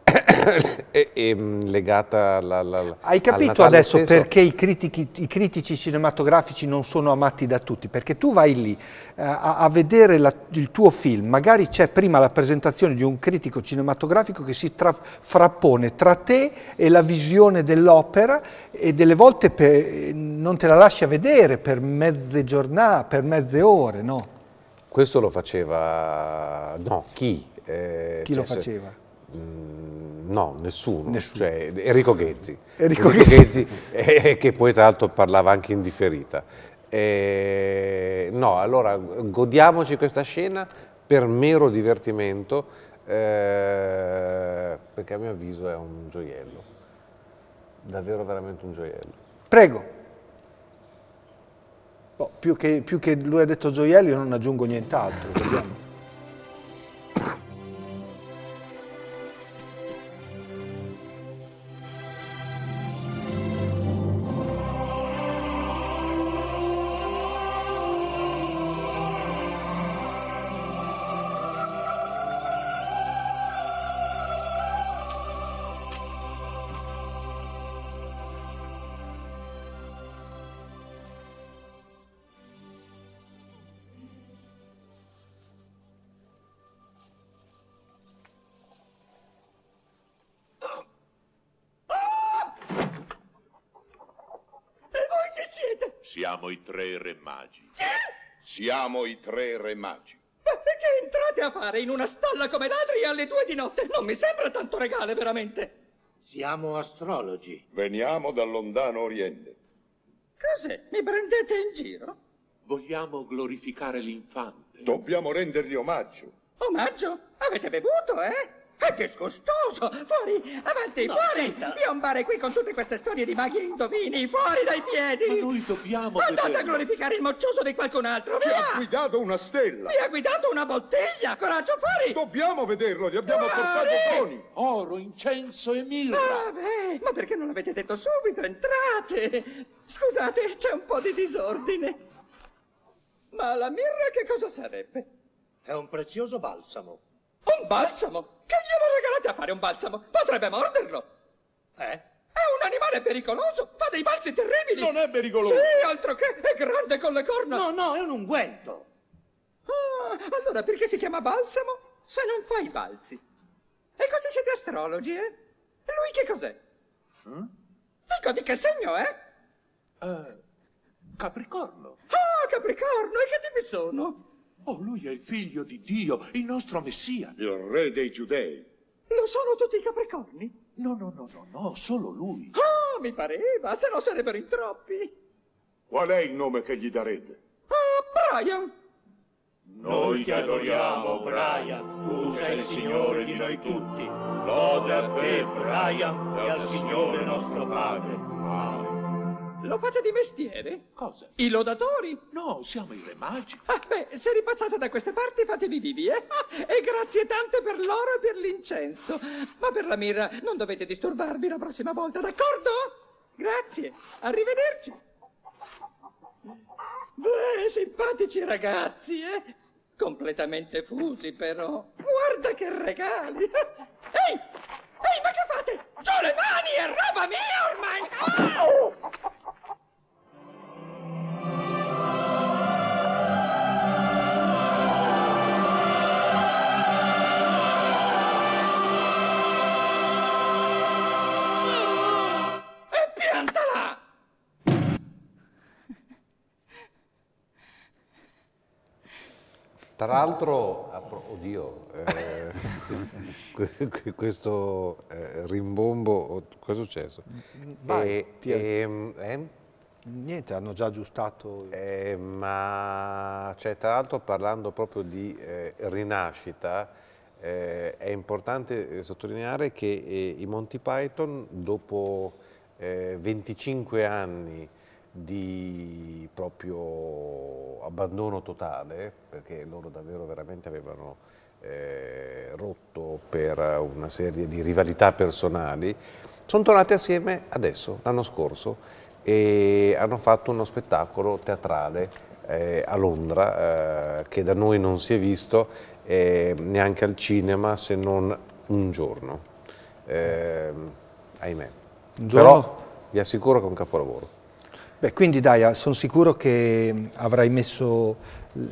è, *coughs* è legata alla, alla, Hai capito adesso stesso? perché i critici, i critici, cinematografici non sono amati da tutti? Perché tu vai lì uh, a, a, vedere la, il tuo film, magari c'è prima la presentazione di un critico cinematografico che si tra, frappone tra te e la visione dell'opera e delle volte per, non te la lascia vedere per mezze giornate, per mezze ore, no? Questo lo faceva, no, chi? Eh, Chi cioè, lo faceva? No, nessuno. nessuno. Cioè, Enrico Ghezzi. Enrico, Enrico Ghezzi, eh, che poi tra l'altro parlava anche in differita. Eh, no, allora godiamoci questa scena per mero divertimento, eh, perché a mio avviso è un gioiello. Davvero veramente un gioiello. Prego. Oh, più, che, più, che, lui ha detto gioielli io non aggiungo nient'altro. Tre re magi. Che? Siamo i tre re magi. Ma che entrate a fare in una stalla come ladri alle due di notte? Non mi sembra tanto regale, veramente. Siamo astrologi. Veniamo dal lontano oriente. Cos'è? Mi prendete in giro? Vogliamo glorificare l'infante. Dobbiamo rendergli omaggio. Omaggio? Avete bevuto, eh? E che scostoso! Fuori, avanti, no, fuori! Senta. Piombare qui con tutte queste storie di maghi e indovini, fuori dai piedi! Ma noi dobbiamo Andate vederlo. a glorificare il moccioso di qualcun altro, via! Vi ha guidato una stella! Vi ha guidato una bottiglia! Coraggio, fuori! Dobbiamo vederlo, gli abbiamo fuori. portato doni! Oro, incenso e mirra! Ah, beh, ma perché non l'avete detto subito? Entrate! Scusate, c'è un po' di disordine. Ma la mirra che cosa sarebbe? È un prezioso balsamo. Un balsamo? Che glielo regalate a fare un balsamo? Potrebbe morderlo. Eh? È un animale pericoloso, fa dei balzi terribili. Non è pericoloso. Sì, altro che, è grande con le corna. No, no, è un unguento. Ah, allora perché si chiama balsamo se non fa i balzi? E così siete astrologi, eh? Lui che cos'è? Mm? Dico di che segno, eh? Uh, Capricorno. Ah, Capricorno, e che tipi sono? Oh, lui è il figlio di Dio, il nostro Messia, il re dei giudei. Lo sono tutti i capricorni? No, no, no, no, no, solo lui. Ah, mi pareva, se no sarebbero in troppi. Qual è il nome che gli darete? Ah, Brian. Noi ti adoriamo, Brian. Tu sei il Signore di noi tutti. Lode a te, Brian, e al Signore nostro Padre. Amen. Lo fate di mestiere? Cosa? I lodatori? No, siamo i re magi. Ah, beh, se ripassate da queste parti fatevi vivi, eh? *laughs* E grazie tante per l'oro e per l'incenso. Ma per la mirra non dovete disturbarvi la prossima volta, d'accordo? Grazie, arrivederci. Beh, simpatici ragazzi, eh? Completamente fusi, però. Guarda che regali! *laughs* Ehi! Ehi, ma che fate? Giù le mani, è roba mia ormai! Oh! Tra l'altro, oddio, eh, *laughs* questo eh, rimbombo, cosa è successo? Vai, e, e, eh? Niente, hanno già aggiustato. Eh, ma cioè, tra l'altro parlando proprio di eh, rinascita, eh, è importante sottolineare che i Monty Python dopo 25 anni di proprio abbandono totale, perché loro davvero veramente avevano eh, rotto per una serie di rivalità personali, sono tornati assieme adesso, l'anno scorso, e hanno fatto uno spettacolo teatrale eh, a Londra eh, che da noi non si è visto eh, neanche al cinema se non un giorno. ehm, ahimè. Un giorno- Però vi assicuro che è un capolavoro. Beh, quindi dai, sono sicuro che mh, avrai messo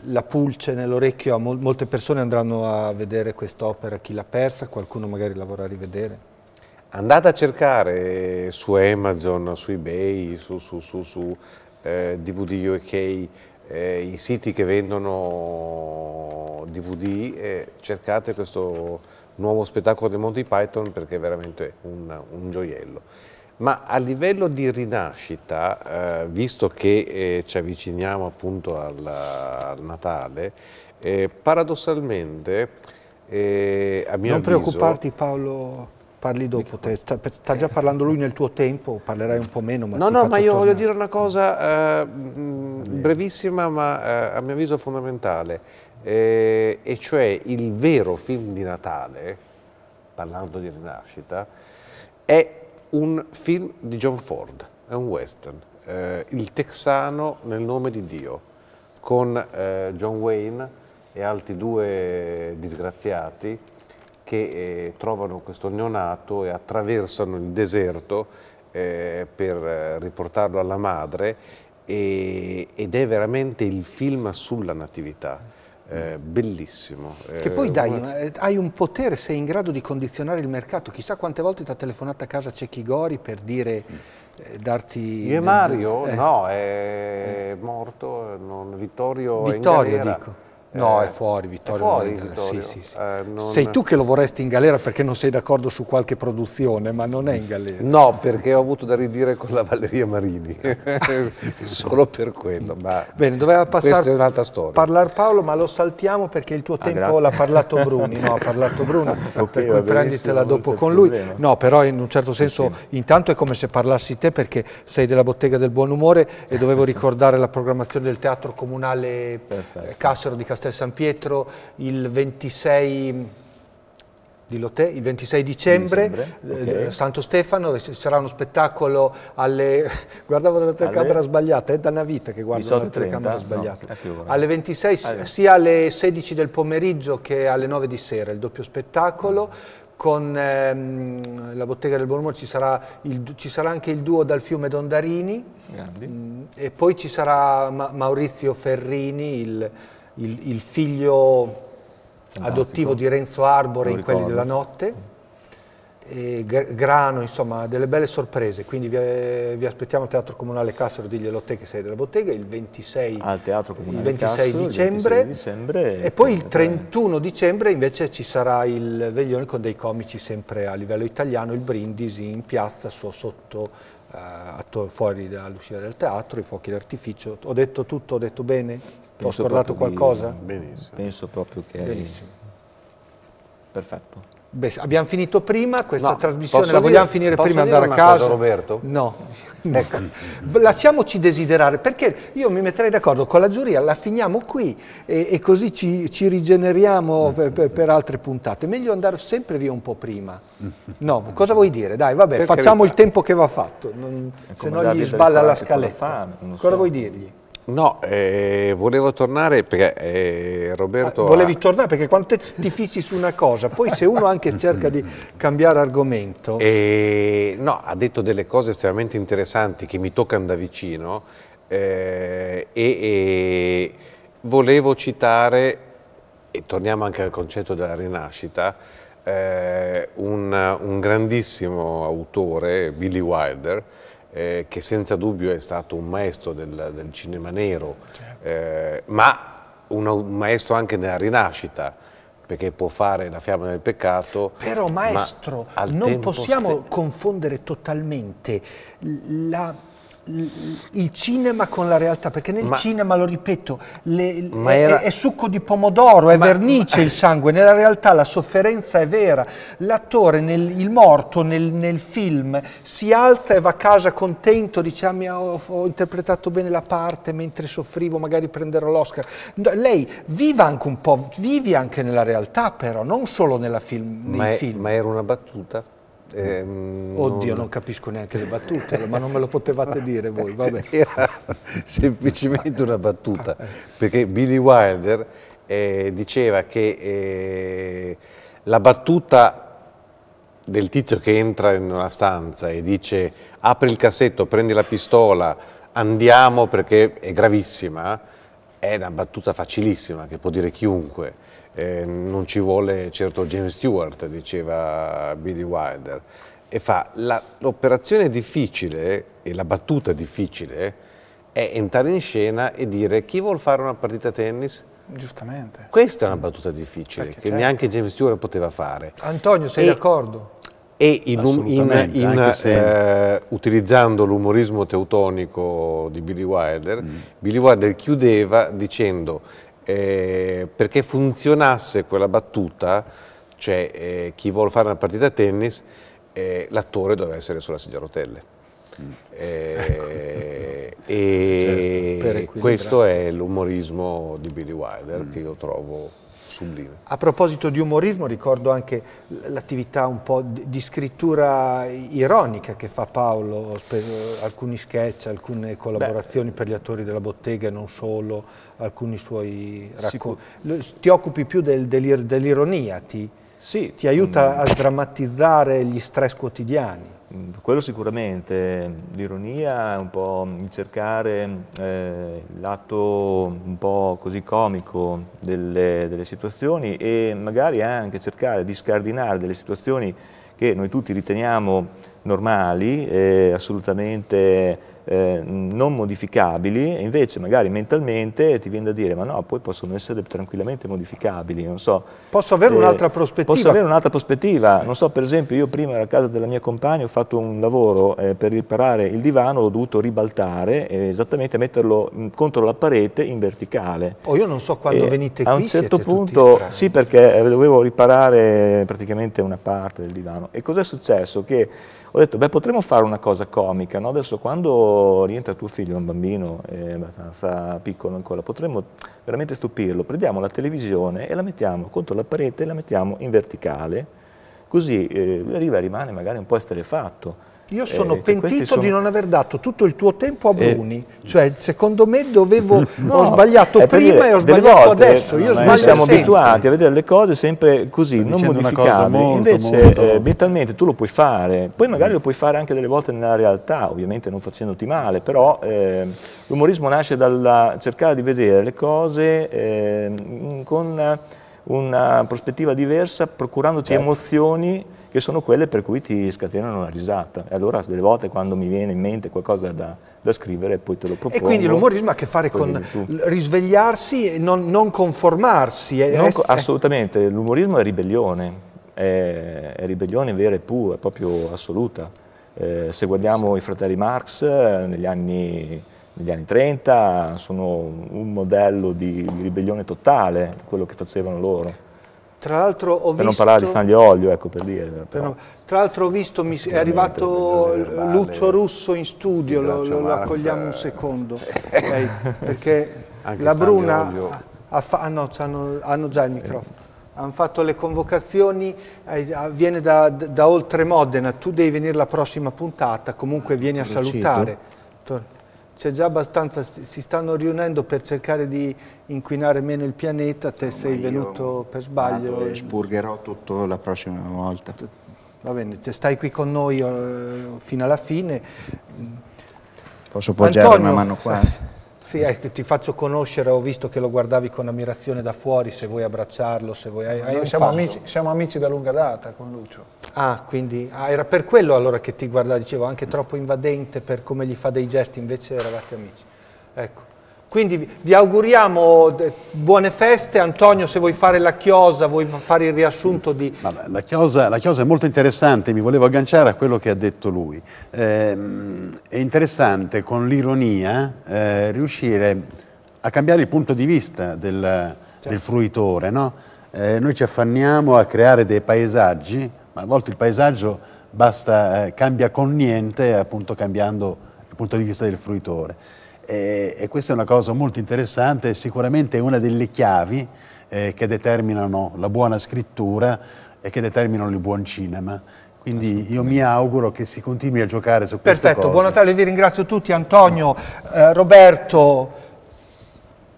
la pulce nell'orecchio molte persone andranno a vedere quest'opera, chi l'ha persa, qualcuno magari la vorrà rivedere. Andate a cercare su Amazon, su eBay, su, su, su, su eh, DVD UK, eh, i siti che vendono DVD e cercate questo nuovo spettacolo di Monty Python perché è veramente un, un gioiello. Ma a livello di rinascita, eh, visto che eh, ci avviciniamo appunto al, al Natale, eh, paradossalmente, eh, a mio non avviso... preoccuparti Paolo, parli dopo, te. Sta, sta già parlando lui nel tuo tempo, parlerai un po' meno. No, no, ma io voglio tornare. dire una cosa eh, mh, brevissima, ma eh, a mio avviso fondamentale, eh, e cioè il vero film di Natale, parlando di rinascita, è un film di John Ford, è un western, eh, Il texano nel nome di Dio, con eh, John Wayne e altri due disgraziati che eh, trovano questo neonato e attraversano il deserto eh, per eh, riportarlo alla madre e- ed è veramente il film sulla natività. Eh, bellissimo. Che poi dai, una- eh, hai un potere, sei in grado di condizionare il mercato. Chissà quante volte ti ha telefonato a casa Cecchi Gori per dire, eh, darti... Io e Mario? eh, No, è morto, non- Vittorio, Vittorio dico. No, Eh, è fuori, Vittorio. È fuori. Vittorio? Sì, sì, sì. Eh, non- Sei tu che lo vorresti in galera perché non sei d'accordo su qualche produzione, ma non è in galera. No, perché ho avuto da ridire con la Valeria Marini, *laughs* solo per quello. Ma Bene, doveva passare Questa è un'altra storia. Parlare Paolo, ma lo saltiamo perché il tuo tempo grazie. l'ha parlato Bruni, no, ha parlato Bruni, *laughs* Ok, per cui prenditela dopo con lui. problema. No, però in un certo senso intanto è come se parlassi te perché sei della bottega del buon umore e dovevo *laughs* ricordare la programmazione del Teatro Comunale Perfetto. eh, Cassero di Castel San Pietro il 26 dillo te, il 26 dicembre, Dicembre, eh, ok. Santo Stefano, sarà uno spettacolo alle... *laughs* guardavo la telecamera Alle? sbagliata, è da una vita che guardo la 18:30? telecamera No, sbagliata. ora. alle 26, Alle- sia alle 16 del pomeriggio che alle 9 di sera, il doppio spettacolo. Con ehm, la bottega del Buon Umore ci ci sarà anche il duo dal fiume Dondarini Grandi. Mm, e poi ci sarà Ma- Maurizio Ferrini, il, il- il figlio adottivo di Renzo Arbore Lo in Quelli della Notte. Gr- Grano, insomma, delle belle sorprese. Quindi vi, vi aspettiamo al Teatro Comunale Cassero, diglielo te che sei della bottega, il 26, Al Teatro Comunale il 26 Cassero, il dicembre. 26 dicembre, E poi il eh, 31 dicembre invece ci sarà il veglione con dei comici sempre a livello italiano, il Brindisi in piazza so- sotto, eh, fuori dall'uscita del teatro, i fuochi d'artificio. Ho detto tutto, ho detto bene? Ho penso scordato proprio di- qualcosa? Benissimo. Penso proprio che... Benissimo. Perfetto. Beh, abbiamo finito prima, questa No, trasmissione la dire- vogliamo finire prima di dire andare a casa. cosa, Roberto? No, *laughs* ecco. lasciamoci desiderare, perché io mi metterei d'accordo con la giuria, la finiamo qui e, e così ci, ci rigeneriamo per, per- per altre puntate. Meglio andare sempre via un po' prima. *laughs* No, cosa vuoi dire? Dai, vabbè, Per facciamo carità. il tempo che va fatto, non- se no gli sballa la scaletta. fame, Cosa so. vuoi dirgli? No, eh, volevo tornare perché eh, Roberto... Volevi ha- tornare perché quando ti fissi su una cosa, poi se uno anche *laughs* cerca di cambiare argomento, E, no, ha detto delle cose estremamente interessanti che mi toccano da vicino eh, e, e volevo citare, e torniamo anche al concetto della rinascita, eh, un, un grandissimo autore, Billy Wilder, eh, che senza dubbio è stato un maestro del, del cinema nero, eh, ma un, un maestro anche nella rinascita, perché può fare La fiamma del peccato. Però ma maestro, al non possiamo confondere totalmente la- il cinema con la realtà, perché nel Ma- cinema, lo ripeto, le- Ma è, era- è succo di pomodoro, è vernice il sangue, nella realtà la sofferenza è vera. L'attore, nel- il morto nel, nel film, si alza e va a casa contento, dice "Ah, mi ho, ho interpretato bene la parte mentre soffrivo, magari prenderò l'Oscar. No, Lei viva anche un po', vivi anche nella realtà però, non solo nella film, nei ma, è- film. ma era una battuta? Ehm, Oddio, non capisco neanche le battute, ma non me lo potevate *laughs* dire voi, vabbè. Era semplicemente una battuta, perché Billy Wilder eh, diceva che eh, la battuta del tizio che entra in una stanza e dice apri il cassetto, prendi la pistola, andiamo perché è gravissima, è una battuta facilissima che può dire chiunque. Eh, non ci vuole certo James Stewart, diceva Billy Wilder. E fa l'operazione difficile e la battuta difficile è entrare in scena e dire chi vuol fare una partita a tennis? Giustamente. Questa è una battuta difficile Perché che certo. neanche James Stewart poteva fare. Antonio, sei E- d'accordo? E in in- in, se- eh, utilizzando l'umorismo teutonico di Billy Wilder, Billy Wilder chiudeva dicendo eh, perché funzionasse quella battuta, cioè eh, chi vuole fare una partita a tennis, eh, l'attore doveva essere sulla sedia a rotelle. Eh, e Certo, questo è l'umorismo di Billy Wilder che io trovo sublime. A proposito di umorismo, ricordo anche l'attività un po' di scrittura ironica che fa Paolo, alcuni sketch, alcune collaborazioni per gli attori della bottega e non solo, alcuni suoi racconti. Ti occupi più del- dell'ir- dell'ironia, ti, Sì, ti aiuta a drammatizzare gli stress quotidiani. Mm, Quello sicuramente, l'ironia è un po' il cercare eh, il un po' così comico delle, delle situazioni e magari anche cercare di scardinare delle situazioni che noi tutti riteniamo normali, e assolutamente eh, non modificabili, e invece magari mentalmente ti viene da dire ma no, poi possono essere tranquillamente modificabili, non so. Posso avere Eh, un'altra prospettiva? Posso avere un'altra prospettiva, non so, per esempio io prima a casa della mia compagna ho fatto un lavoro eh, per riparare il divano, l'ho dovuto ribaltare esattamente metterlo mh, contro la parete in verticale. O io non so quando venite a qui un certo punto, sì perché eh, dovevo riparare praticamente una parte del divano. E cos'è successo? Che ho detto, beh potremmo fare una cosa comica, no? adesso quando rientra tuo figlio, è un bambino eh, abbastanza piccolo ancora, potremmo veramente stupirlo, prendiamo la televisione e la mettiamo contro la parete e la mettiamo in verticale, così eh, arriva e rimane magari un po' esterefatto. Io sono Eh, pentito sono- di non aver dato tutto il tuo tempo a Eh, Bruni, cioè secondo me dovevo, *laughs* No, ho sbagliato prima dire, e ho sbagliato volte, adesso, io noi sbaglio siamo sempre. abituati a vedere le cose sempre così, Stai non modificabili, molto, invece molto- eh, mentalmente tu lo puoi fare, poi magari lo puoi fare anche delle volte nella realtà, ovviamente non facendoti male, però eh, l'umorismo nasce dal cercare di vedere le cose eh, con una prospettiva diversa, procurandoti Certo. emozioni che sono quelle per cui ti scatenano la risata. E allora delle volte quando mi viene in mente qualcosa da, da scrivere, poi te lo E propongo. quindi l'umorismo ha a che fare con risvegliarsi e non, non conformarsi. e Non ess- co- assolutamente, l'umorismo è ribellione, è, è ribellione vera e pura, proprio assoluta. Eh, se guardiamo i fratelli Marx eh, negli anni, negli anni 30 sono un modello di, di ribellione totale, quello che facevano loro. Tra l'altro ho Per non visto... parlare di San Olio, ecco per dire. per però. non- Tra l'altro ho visto, mi- è arrivato Lucio Russo in studio, di lo, lo- lo accogliamo un eh. secondo, Ok, perché *laughs* Anche la Bruna ha fa- ah no, c'hanno- hanno già il microfono. Hanno fatto le convocazioni, eh, ah, viene da, da oltre Modena, tu devi venire la prossima puntata, comunque vieni a Lo salutare. Tor- C'è già abbastanza, si stanno riunendo per cercare di inquinare meno il pianeta, te sei io venuto per sbaglio. vado e spurgherò tutto la prossima volta. Va bene, te stai qui con noi eh, fino alla fine. Posso poggiare Antonio, una mano qua? Sì, ecco, ti faccio conoscere, ho visto che lo guardavi con ammirazione da fuori, se vuoi abbracciarlo, se vuoi... Hai, siamo amici, siamo amici da lunga data con Lucio. Ah, quindi ah, era per quello allora che ti guardava, dicevo, anche troppo invadente per come gli fa dei gesti, invece eravate amici. Ecco. Quindi vi- auguriamo de- buone feste, Antonio se vuoi fare la chiosa, vuoi fa- fare il riassunto di... Ma la- la, chiosa, la chiosa è molto interessante, mi volevo agganciare a quello che ha detto lui. Ehm, è interessante con l'ironia eh, riuscire a cambiare il punto di vista del, del fruitore. no? Eh, noi ci affanniamo a creare dei paesaggi, ma a volte il paesaggio basta, eh, cambia con niente, appunto cambiando il punto di vista del fruitore. E, e questa è una cosa molto interessante e sicuramente è una delle chiavi eh, che determinano la buona scrittura e che determinano il buon cinema. Quindi io mi auguro che si continui a giocare su queste Perfetto, cose. buon Natale, vi ringrazio tutti, Antonio, eh, Roberto,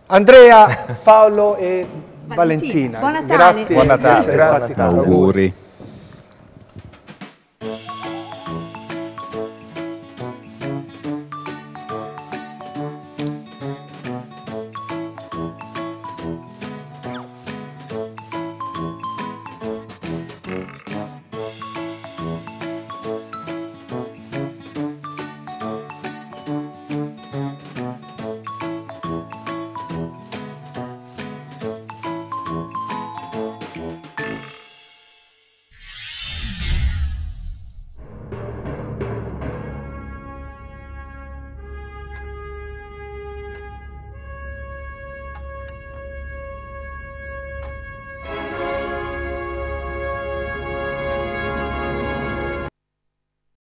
Andrea, *laughs* Paolo e Valentina. Buon Natale. Grazie Buon Natale, grazie. con noi. Auguri.